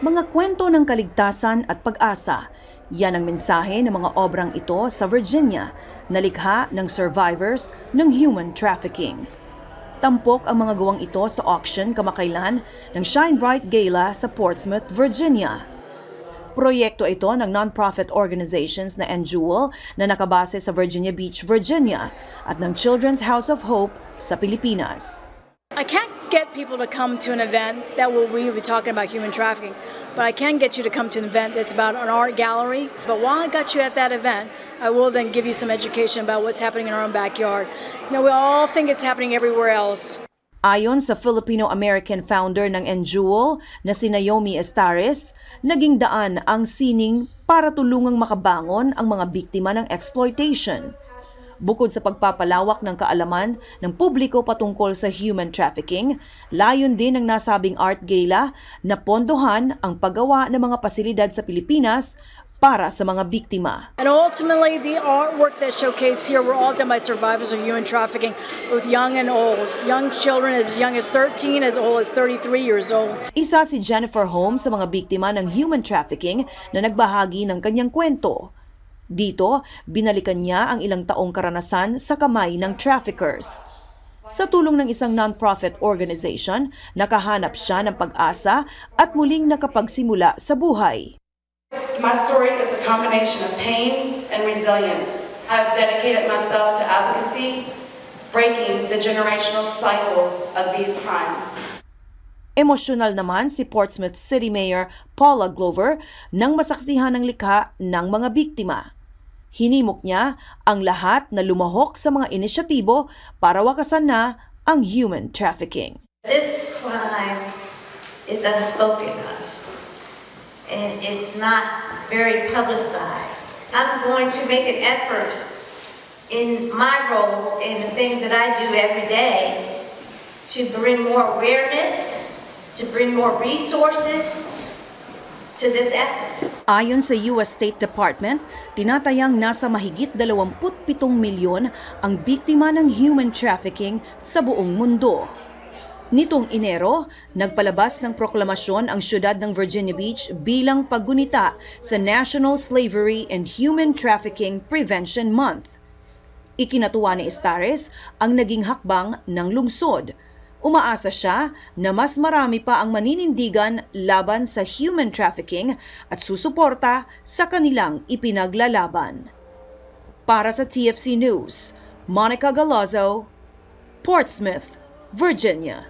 Mga kwento ng kaligtasan at pag-asa. Yan ang mensahe ng mga obrang ito sa Virginia na likha ng survivors ng human trafficking. Tampok ang mga gawang ito sa auction kamakailan ng Shine Bright Gala sa Portsmouth, Virginia. Proyekto ito ng non-profit organizations na NJUL na nakabase sa Virginia Beach, Virginia at ng Children's House of Hope sa Pilipinas. I can't get people to come to an event that will we will be talking about human trafficking, but I can get you to come to an event that's about an art gallery. But while I got you at that event, I will then give you some education about what's happening in our own backyard. You know, we all think it's happening everywhere else. Ayon sa Filipino-American founder ng NJUL na si Naomi Estares, naging daan ang sining para tulungang makabangon ang mga biktima ng exploitation. Bukod sa pagpapalawak ng kaalaman ng publiko patungkol sa human trafficking, layon din ng nasabing art gala na pondohan ang paggawa ng mga pasilidad sa Pilipinas para sa mga biktima. And ultimately, the artwork that showcased here were all done by survivors of human trafficking, both young and old. Young children as young as 13, as old as 33 years old. Isa si Jennifer Holmes sa mga biktima ng human trafficking na nagbahagi ng kanyang kwento. Dito, binalikan niya ang ilang taong karanasan sa kamay ng traffickers. Sa tulong ng isang non-profit organization, nakahanap siya ng pag-asa at muling nakapagsimula sa buhay. My story is a combination of pain and resilience. I've dedicated myself to advocacy, breaking the generational cycle of these crimes. Emosyonal naman si Portsmouth City Mayor Paula Glover nang masaksihan ng likha ng mga biktima. Hinimok niya ang lahat na lumahok sa mga inisyatibo para wakasan na ang human trafficking. This crime is unspoken of, and it's not very publicized. I'm going to make an effort in my role in the things that I do every day to bring more awareness, to bring more resources to this effort. Ayon sa US State Department, tinatayang nasa mahigit 27 milyon ang biktima ng human trafficking sa buong mundo. Nitong Enero, nagpalabas ng proklamasyon ang siyudad ng Virginia Beach bilang paggunita sa National Slavery and Human Trafficking Prevention Month. Ikinatuwa ni Estares ang naging hakbang ng lungsod. Umaasa siya na mas marami pa ang maninindigan laban sa human trafficking at susuporta sa kanilang ipinaglalaban. Para sa TFC News, Monica Galazzo, Portsmouth, Virginia.